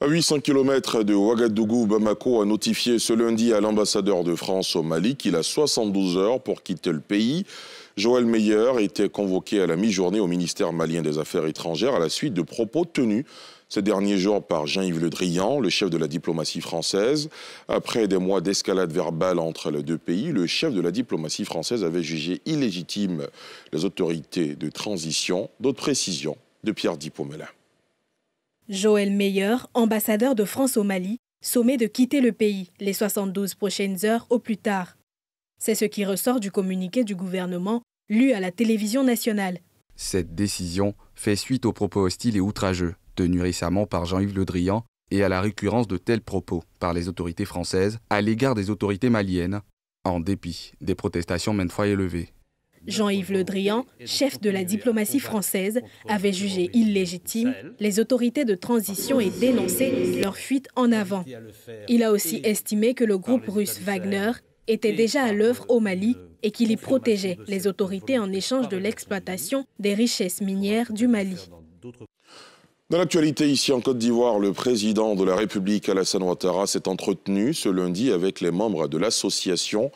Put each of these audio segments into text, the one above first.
À 800 km de Ouagadougou, Bamako a notifié ce lundi à l'ambassadeur de France au Mali qu'il a 72 heures pour quitter le pays. Joël Meyer était convoqué à la mi-journée au ministère malien des Affaires étrangères à la suite de propos tenus ces derniers jours par Jean-Yves Le Drian, le chef de la diplomatie française. Après des mois d'escalade verbale entre les deux pays, le chef de la diplomatie française avait jugé illégitime les autorités de transition. D'autres précisions de Pierre Dipomelin. Joël Meyer, ambassadeur de France au Mali, sommet de quitter le pays les 72 prochaines heures au plus tard. C'est ce qui ressort du communiqué du gouvernement lu à la télévision nationale. Cette décision fait suite aux propos hostiles et outrageux tenus récemment par Jean-Yves Le Drian et à la récurrence de tels propos par les autorités françaises à l'égard des autorités maliennes, en dépit des protestations maintes fois élevées. Jean-Yves Le Drian, chef de la diplomatie française, avait jugé illégitime les autorités de transition et dénoncé leur fuite en avant. Il a aussi estimé que le groupe russe Wagner était déjà à l'œuvre au Mali et qu'il y protégeait les autorités en échange de l'exploitation des richesses minières du Mali. Dans l'actualité ici en Côte d'Ivoire, le président de la République Alassane Ouattara s'est entretenu ce lundi avec les membres de l'association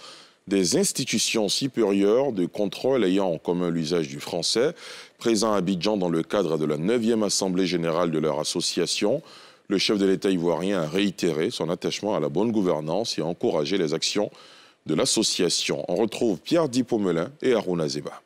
des institutions supérieures de contrôle ayant en commun l'usage du français, présent à Abidjan dans le cadre de la 9e Assemblée générale de leur association. Le chef de l'État ivoirien a réitéré son attachement à la bonne gouvernance et a encouragé les actions de l'association. On retrouve Pierre Dipomelin et Aruna Zeba.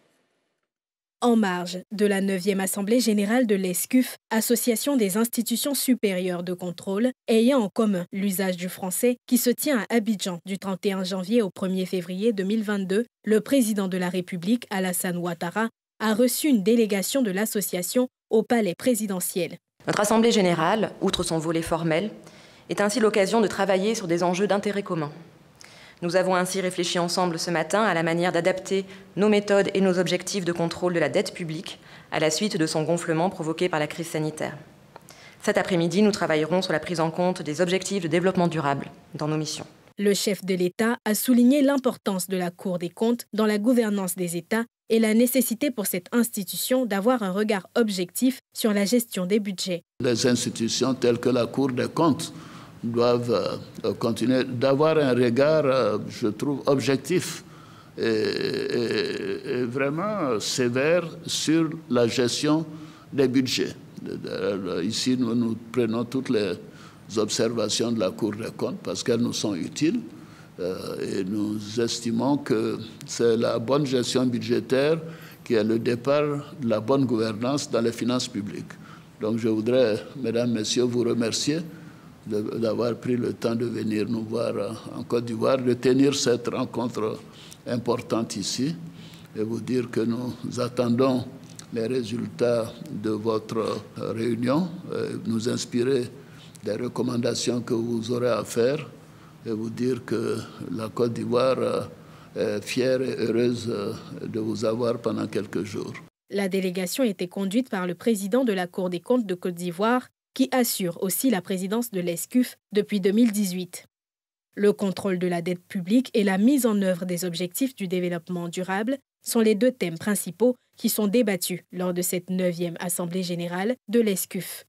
En marge de la 9e Assemblée générale de l'ESCUF, Association des institutions supérieures de contrôle, ayant en commun l'usage du français, qui se tient à Abidjan du 31 janvier au 1er février 2022, le président de la République, Alassane Ouattara, a reçu une délégation de l'association au palais présidentiel. Notre Assemblée générale, outre son volet formel, est ainsi l'occasion de travailler sur des enjeux d'intérêt commun nous avons ainsi réfléchi ensemble ce matin à la manière d'adapter nos méthodes et nos objectifs de contrôle de la dette publique à la suite de son gonflement provoqué par la crise sanitaire. Cet après-midi, nous travaillerons sur la prise en compte des objectifs de développement durable dans nos missions. Le chef de l'État a souligné l'importance de la Cour des comptes dans la gouvernance des États et la nécessité pour cette institution d'avoir un regard objectif sur la gestion des budgets. Les institutions telles que la Cour des comptes doivent euh, continuer d'avoir un regard, euh, je trouve, objectif et, vraiment sévère sur la gestion des budgets. Ici, nous, nous prenons toutes les observations de la Cour des comptes parce qu'elles nous sont utiles euh, et nous estimons que c'est la bonne gestion budgétaire qui est le départ de la bonne gouvernance dans les finances publiques. Donc je voudrais, mesdames, messieurs, vous remercier d'avoir pris le temps de venir nous voir en Côte d'Ivoire, de tenir cette rencontre importante ici et vous dire que nous attendons les résultats de votre réunion, nous inspirer des recommandations que vous aurez à faire et vous dire que la Côte d'Ivoire est fière et heureuse de vous avoir pendant quelques jours. La délégation était conduite par le président de la Cour des comptes de Côte d'Ivoire, qui assure aussi la présidence de l'ESCUF depuis 2018. Le contrôle de la dette publique et la mise en œuvre des objectifs du développement durable sont les deux thèmes principaux qui sont débattus lors de cette 9e Assemblée générale de l'ESCUF.